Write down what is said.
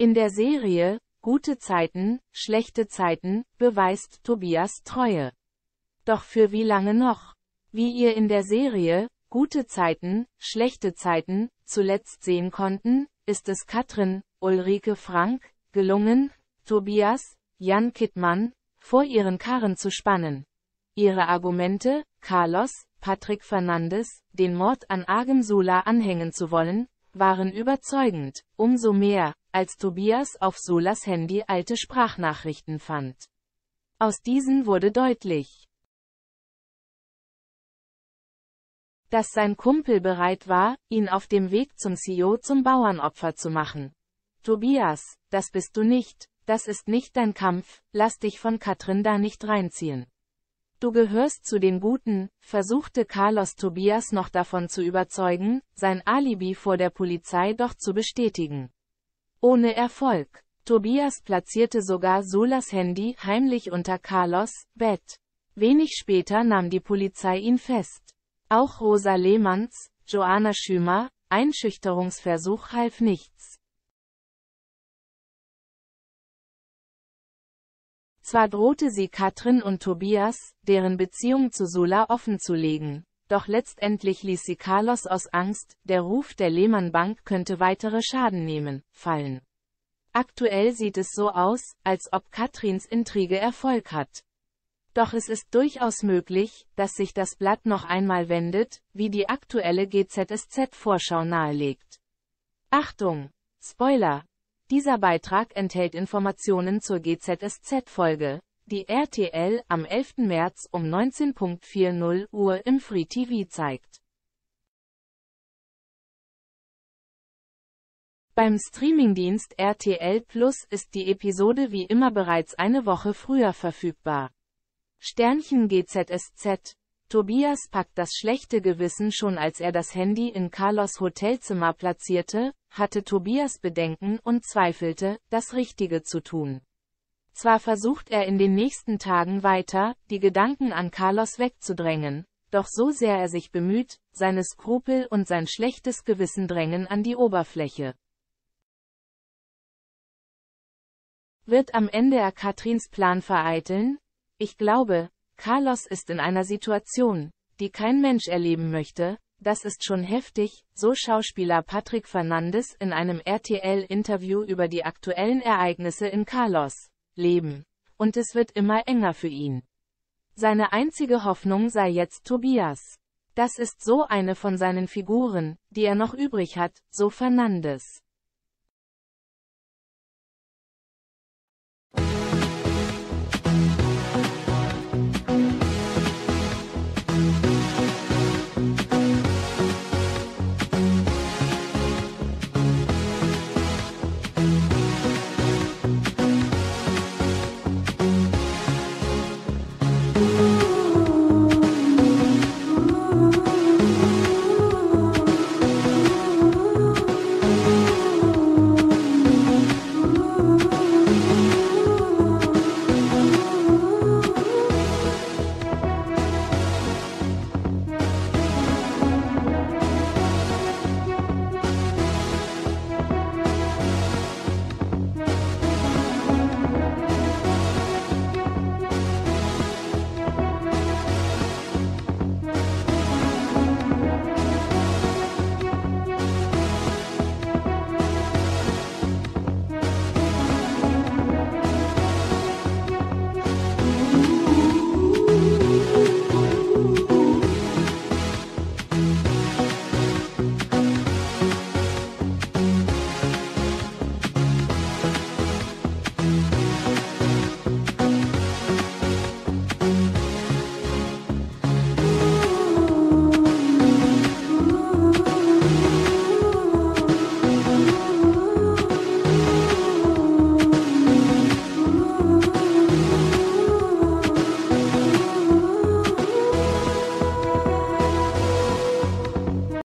In der Serie Gute Zeiten, schlechte Zeiten beweist Tobias Treue. Doch für wie lange noch? Wie ihr in der Serie Gute Zeiten, schlechte Zeiten zuletzt sehen konnten, ist es Katrin, Ulrike Frank, gelungen, Tobias, Jan Kittmann, vor ihren Karren zu spannen. Ihre Argumente, Carlos, Patrick Fernandes, den Mord an Agem Sula anhängen zu wollen, waren überzeugend, umso mehr, als Tobias auf Sulas Handy alte Sprachnachrichten fand. Aus diesen wurde deutlich, dass sein Kumpel bereit war, ihn auf dem Weg zum CEO zum Bauernopfer zu machen. Tobias, das bist du nicht, das ist nicht dein Kampf, lass dich von Katrin da nicht reinziehen. Du gehörst zu den Guten, versuchte Carlos Tobias noch davon zu überzeugen, sein Alibi vor der Polizei doch zu bestätigen. Ohne Erfolg. Tobias platzierte sogar Sulas Handy heimlich unter Carlos' Bett. Wenig später nahm die Polizei ihn fest. Auch Rosa Lehmanns, Joanna Schümer, Einschüchterungsversuch half nichts. Zwar drohte sie Katrin und Tobias, deren Beziehung zu Sula offenzulegen, doch letztendlich ließ sie Carlos aus Angst, der Ruf der Lehmann Bank könnte weitere Schaden nehmen, fallen. Aktuell sieht es so aus, als ob Katrins Intrige Erfolg hat. Doch es ist durchaus möglich, dass sich das Blatt noch einmal wendet, wie die aktuelle GZSZ-Vorschau nahelegt. Achtung! Spoiler! Dieser Beitrag enthält Informationen zur GZSZ-Folge, die RTL am 11. März um 19.40 Uhr im Free TV zeigt. Beim Streamingdienst RTL Plus ist die Episode wie immer bereits eine Woche früher verfügbar. Sternchen GZSZ Tobias packt das schlechte Gewissen schon als er das Handy in Carlos Hotelzimmer platzierte, hatte Tobias Bedenken und zweifelte, das Richtige zu tun. Zwar versucht er in den nächsten Tagen weiter, die Gedanken an Carlos wegzudrängen, doch so sehr er sich bemüht, seine Skrupel und sein schlechtes Gewissen drängen an die Oberfläche. Wird am Ende er Katrins Plan vereiteln? Ich glaube, Carlos ist in einer Situation, die kein Mensch erleben möchte, das ist schon heftig, so Schauspieler Patrick Fernandes in einem RTL-Interview über die aktuellen Ereignisse in Carlos Leben. Und es wird immer enger für ihn. Seine einzige Hoffnung sei jetzt Tobias. Das ist so eine von seinen Figuren, die er noch übrig hat, so Fernandes.